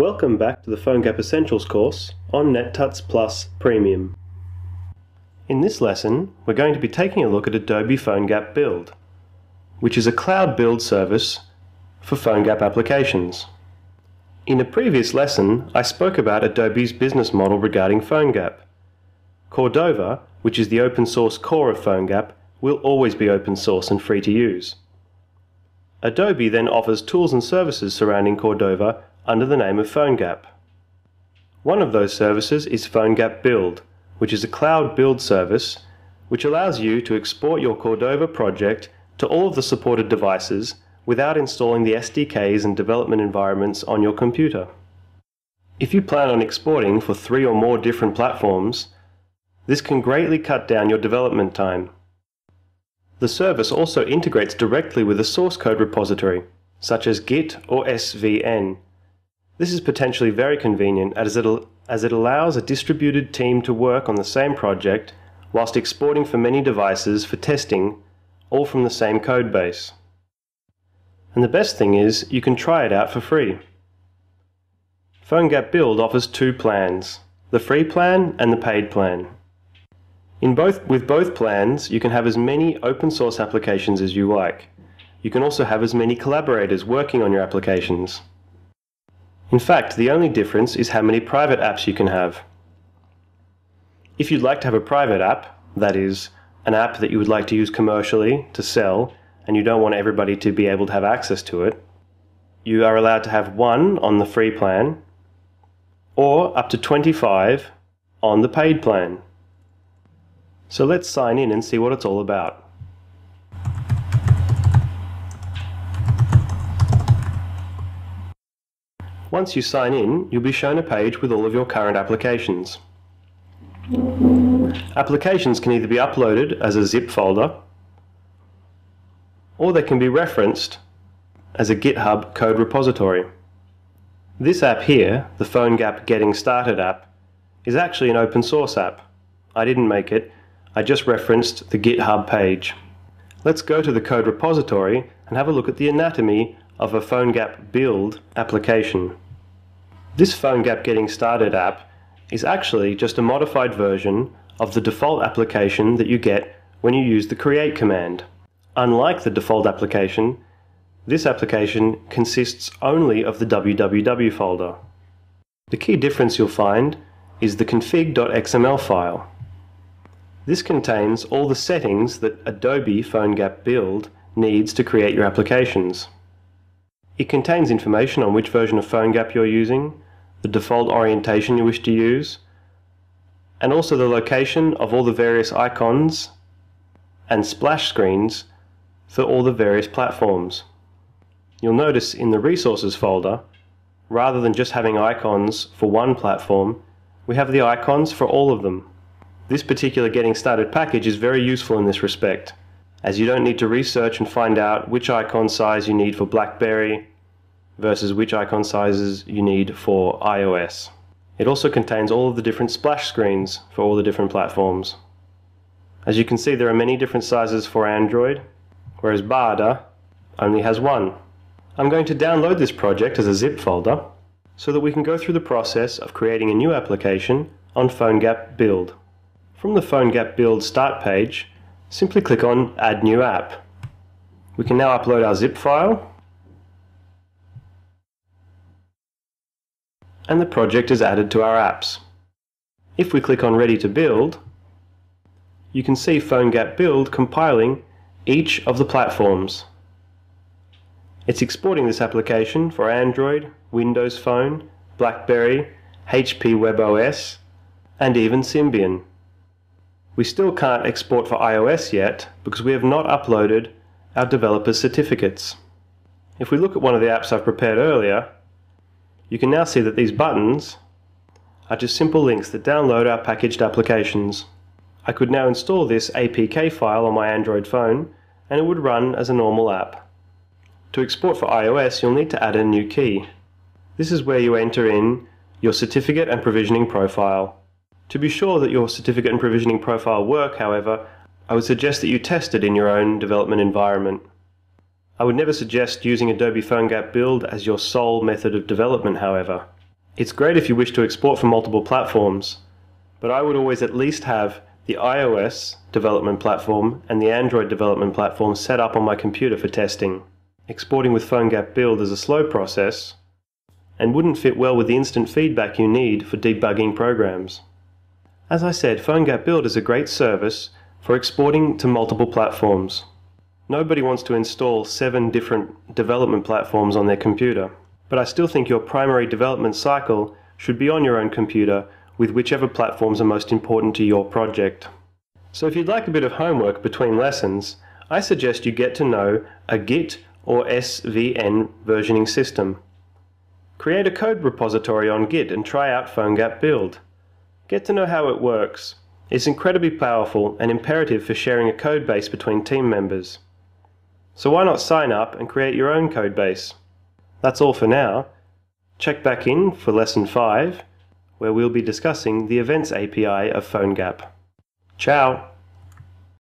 Welcome back to the PhoneGap Essentials course on NetTuts Plus Premium. In this lesson, we're going to be taking a look at Adobe PhoneGap Build, which is a cloud build service for PhoneGap applications. In a previous lesson, I spoke about Adobe's business model regarding PhoneGap. Cordova, which is the open source core of PhoneGap, will always be open source and free to use. Adobe then offers tools and services surrounding Cordova under the name of PhoneGap. One of those services is PhoneGap Build, which is a cloud build service which allows you to export your Cordova project to all of the supported devices without installing the SDKs and development environments on your computer. If you plan on exporting for three or more different platforms, this can greatly cut down your development time. The service also integrates directly with a source code repository, such as Git or SVN. This is potentially very convenient as it, as it allows a distributed team to work on the same project whilst exporting for many devices for testing, all from the same code base. And the best thing is, you can try it out for free. PhoneGap Build offers two plans, the free plan and the paid plan. In both, with both plans, you can have as many open source applications as you like. You can also have as many collaborators working on your applications. In fact, the only difference is how many private apps you can have. If you'd like to have a private app, that is, an app that you would like to use commercially to sell, and you don't want everybody to be able to have access to it, you are allowed to have one on the free plan, or up to 25 on the paid plan. So let's sign in and see what it's all about. Once you sign in, you'll be shown a page with all of your current applications. Applications can either be uploaded as a zip folder, or they can be referenced as a GitHub code repository. This app here, the PhoneGap Getting Started app, is actually an open source app. I didn't make it, I just referenced the GitHub page. Let's go to the code repository and have a look at the anatomy of a PhoneGap build application. This PhoneGap Getting Started app is actually just a modified version of the default application that you get when you use the create command. Unlike the default application, this application consists only of the www folder. The key difference you'll find is the config.xml file. This contains all the settings that Adobe PhoneGap Build needs to create your applications. It contains information on which version of PhoneGap you're using, the default orientation you wish to use, and also the location of all the various icons and splash screens for all the various platforms. You'll notice in the resources folder, rather than just having icons for one platform, we have the icons for all of them. This particular Getting Started package is very useful in this respect, as you don't need to research and find out which icon size you need for BlackBerry versus which icon sizes you need for iOS. It also contains all of the different splash screens for all the different platforms. As you can see there are many different sizes for Android, whereas Bada only has one. I'm going to download this project as a zip folder so that we can go through the process of creating a new application on PhoneGap Build. From the PhoneGap Build start page, simply click on Add New App. We can now upload our zip file and the project is added to our apps. If we click on Ready to Build, you can see PhoneGap Build compiling each of the platforms. It's exporting this application for Android, Windows Phone, BlackBerry, HP WebOS, and even Symbian. We still can't export for iOS yet because we have not uploaded our developers certificates. If we look at one of the apps I've prepared earlier, you can now see that these buttons are just simple links that download our packaged applications. I could now install this APK file on my Android phone and it would run as a normal app. To export for iOS you'll need to add a new key. This is where you enter in your certificate and provisioning profile. To be sure that your certificate and provisioning profile work, however, I would suggest that you test it in your own development environment. I would never suggest using Adobe PhoneGap Build as your sole method of development, however. It's great if you wish to export from multiple platforms, but I would always at least have the iOS development platform and the Android development platform set up on my computer for testing. Exporting with PhoneGap Build is a slow process and wouldn't fit well with the instant feedback you need for debugging programs. As I said, PhoneGap Build is a great service for exporting to multiple platforms. Nobody wants to install seven different development platforms on their computer, but I still think your primary development cycle should be on your own computer with whichever platforms are most important to your project. So if you'd like a bit of homework between lessons, I suggest you get to know a Git or SVN versioning system. Create a code repository on Git and try out PhoneGap Build. Get to know how it works. It's incredibly powerful and imperative for sharing a code base between team members. So why not sign up and create your own code base? That's all for now. Check back in for lesson 5, where we'll be discussing the Events API of PhoneGap. Ciao!